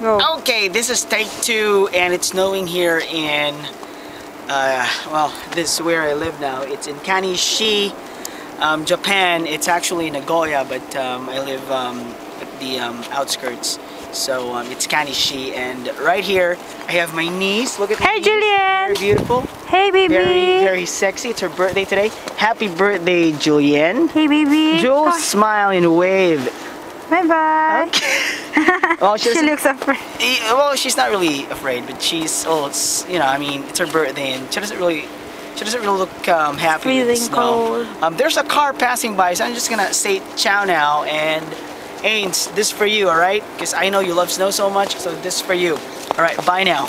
Go. Okay, this is take two, and it's snowing here in, uh, well, this is where I live now. It's in Kanishi, um, Japan. It's actually Nagoya, but um, I live um, at the um, outskirts. So um, it's Kanishi, and right here I have my niece. Look at Hey. Julliene. Very beautiful. Hey, baby. Very, very sexy. It's her birthday today. Happy birthday, Julliene. Hey, baby. Jules, smile and wave. Bye bye. Okay. Well, she she looks afraid. Well, she's not really afraid, but she's oh, it's you know, I mean, it's her birthday, and she doesn't really, she doesn't really look um, happy with the Freezing snow. cold. Um, there's a car passing by, so I'm just gonna say ciao now, and Ains, this for you, all right? Because I know you love snow so much, so this for you. All right, bye now.